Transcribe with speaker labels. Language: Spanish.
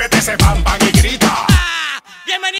Speaker 1: muévete, se pampan y grita.
Speaker 2: Ah, bienvenido.